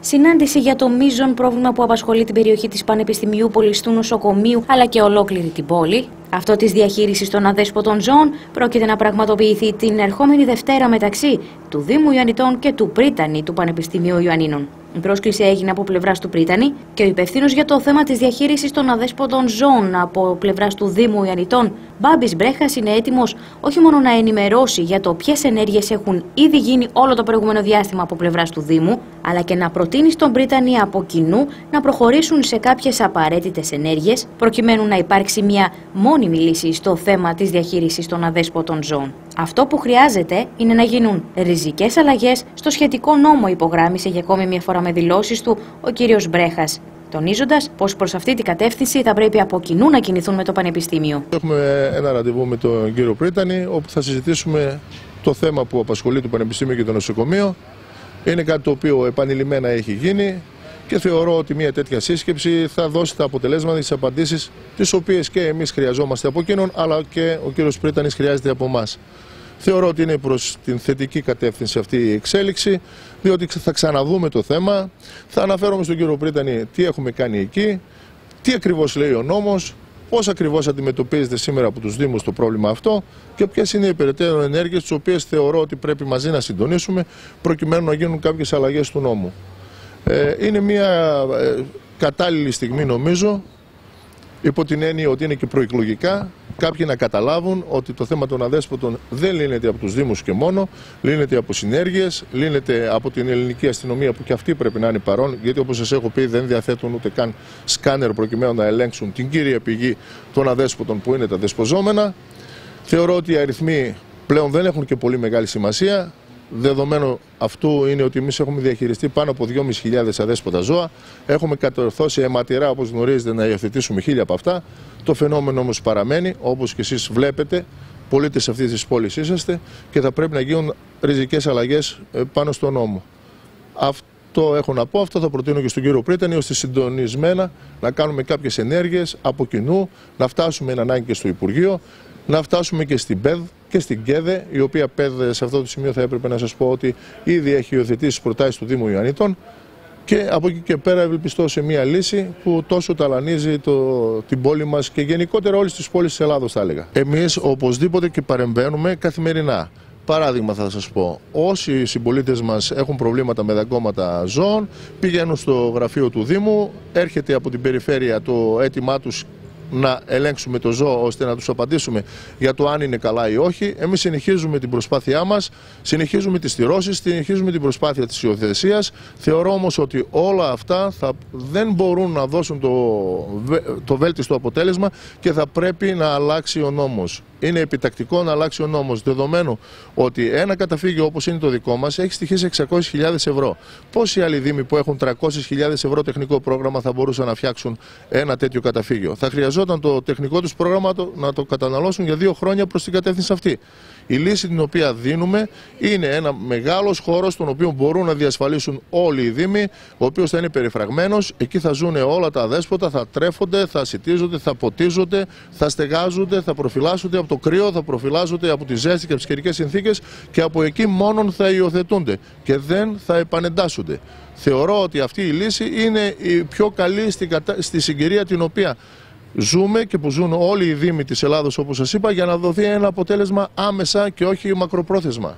Συνάντηση για το μείζον πρόβλημα που απασχολεί την περιοχή της Πανεπιστημίου του Νοσοκομείου αλλά και ολόκληρη την πόλη. Αυτό της διαχείρισης των αδέσποτων ζώων πρόκειται να πραγματοποιηθεί την ερχόμενη Δευτέρα μεταξύ του Δήμου Ιωαννητών και του Πρίτανη του Πανεπιστημίου Ιωαννίνων. Η πρόσκληση έγινε από πλευράς του Πρίτανη και ο υπευθύνος για το θέμα της διαχείρισης των αδέσποτων ζώων από πλευράς του Δήμου Ιαννητών, Μπάμπης Μπρέχας, είναι έτοιμος όχι μόνο να ενημερώσει για το ποιες ενέργειες έχουν ήδη γίνει όλο το προηγούμενο διάστημα από πλευράς του Δήμου, αλλά και να προτείνει στον Πρίτανη από κοινού να προχωρήσουν σε κάποιες απαραίτητες ενέργειες, προκειμένου να υπάρξει μια μόνιμη λύση στο θέμα της διαχείρισης των αδέσποτων ζώων. Αυτό που χρειάζεται είναι να γίνουν ριζικές αλλαγές στο σχετικό νόμο, υπογράμμισε για ακόμη μια φορά με δηλώσεις του ο κ. Μπρέχας. Τονίζοντας πως προς αυτή την κατεύθυνση θα πρέπει από κοινού να κινηθούν με το Πανεπιστήμιο. Έχουμε ένα ραντεβού με τον κύριο Πρίτανη, όπου θα συζητήσουμε το θέμα που απασχολεί το Πανεπιστήμιο και το νοσοκομείο. Είναι κάτι το οποίο επανειλημμένα έχει γίνει και θεωρώ ότι μια τέτοια σύσκεψη θα δώσει τα αποτελέσματα, τις απαντήσεις, τις οποίες και εμείς χρειαζόμαστε από εκείνον, αλλά και ο κύριος Πρίτανης χρειάζεται από εμά. Θεωρώ ότι είναι προς την θετική κατεύθυνση αυτή η εξέλιξη, διότι θα ξαναδούμε το θέμα. Θα αναφέρομαι στον κύριο Πρίτανη τι έχουμε κάνει εκεί, τι ακριβώς λέει ο νόμος, πώς ακριβώς αντιμετωπίζεται σήμερα από τους Δήμους το πρόβλημα αυτό και ποιες είναι οι περαιτέρω ενέργειες τις οποίες θεωρώ ότι πρέπει μαζί να συντονίσουμε προκειμένου να γίνουν κάποιες αλλαγές του νόμου. Ε, είναι μια ε, κατάλληλη στιγμή νομίζω υπό την έννοια ότι είναι και προεκλογικά κάποιοι να καταλάβουν ότι το θέμα των αδέσποτων δεν λύνεται από τους Δήμους και μόνο, λύνεται από συνέργειες, λύνεται από την ελληνική αστυνομία που και αυτή πρέπει να είναι παρόν, γιατί όπως σας έχω πει δεν διαθέτουν ούτε καν σκάνερ προκειμένου να ελέγξουν την κύρια πηγή των αδέσποτων που είναι τα δεσποζόμενα. Θεωρώ ότι οι αριθμοί πλέον δεν έχουν και πολύ μεγάλη σημασία. Δεδομένο αυτού είναι ότι εμείς έχουμε διαχειριστεί πάνω από 2.500 αδέσποτα ζώα. Έχουμε κατορθώσει αιματηρά, όπως γνωρίζετε, να υιοθετήσουμε χίλια από αυτά. Το φαινόμενο όμως παραμένει, όπως και εσείς βλέπετε. Πολίτες αυτής της πόλης είσαστε και θα πρέπει να γίνουν ριζικές αλλαγές ε, πάνω στον νόμο. Αυτό έχω να πω, αυτό θα προτείνω και στον κύριο Πρίτανη, ώστε συντονισμένα να κάνουμε κάποιες ενέργειες από κοινού, να φτάσουμε εν ανάγκη και στο Υπουργείο, να φτάσουμε και στην ΠΕΔ και στην ΚΕΔΕ, η οποία ΠΕΔ σε αυτό το σημείο θα έπρεπε να σας πω ότι ήδη έχει υιοθετήσει τις προτάσεις του Δήμου Ιωαννήτων και από εκεί και πέρα ευελπιστώ σε μια λύση που τόσο ταλανίζει το, την πόλη μας και γενικότερα όλες τις πόλεις της Ελλάδος θα έλεγα. Εμείς οπωσδήποτε και παρεμβαίνουμε καθημερινά. Παράδειγμα θα σας πω, όσοι συμπολίτες μας έχουν προβλήματα με δαγκώματα ζώων, πηγαίνουν στο γραφείο του Δήμου, έρχεται από την περιφέρεια το αίτημά τους να ελέγξουμε το ζώο ώστε να τους απαντήσουμε για το αν είναι καλά ή όχι. Εμείς συνεχίζουμε την προσπάθειά μας, συνεχίζουμε τις στηρώσεις, συνεχίζουμε την προσπάθεια της υιοθεσίας. Θεωρώ όμως ότι όλα αυτά θα, δεν μπορούν να δώσουν το, το βέλτιστο αποτέλεσμα και θα πρέπει να αλλάξει ο νόμος. Είναι επιτακτικό να αλλάξει ο νόμος, δεδομένου ότι ένα καταφύγιο όπως είναι το δικό μας έχει στοιχήσει 600.000 ευρώ. Πόσοι άλλοι δήμοι που έχουν 300.000 ευρώ τεχνικό πρόγραμμα θα μπορούσαν να φτιάξουν ένα τέτοιο καταφύγιο; Θα χρειαζόταν το τεχνικό τους πρόγραμμα να το καταναλώσουν για δύο χρόνια προς την κατεύθυνση αυτή. Η λύση την οποία δίνουμε είναι ένα μεγάλος χώρος στον οποίο μπορούν να διασφαλίσουν όλοι οι Δήμοι, ο οποίος θα είναι περιφραγμένος. Εκεί θα ζουν όλα τα αδέσποτα, θα τρέφονται, θα σιτίζονται, θα ποτίζονται, θα στεγάζονται, θα προφυλάσσονται από το κρύο, θα προφυλάζονται από τη ζέστη και από τις καιρικές συνθήκες και από εκεί μόνον θα υιοθετούνται και δεν θα επανεντάσσονται. Θεωρώ ότι αυτή η λύση είναι η πιο καλή στη συγκυρία την οποία ζούμε και που ζουν όλοι οι Δήμοι της Ελλάδος όπως σας είπα για να δοθεί ένα αποτέλεσμα άμεσα και όχι μακροπρόθεσμα.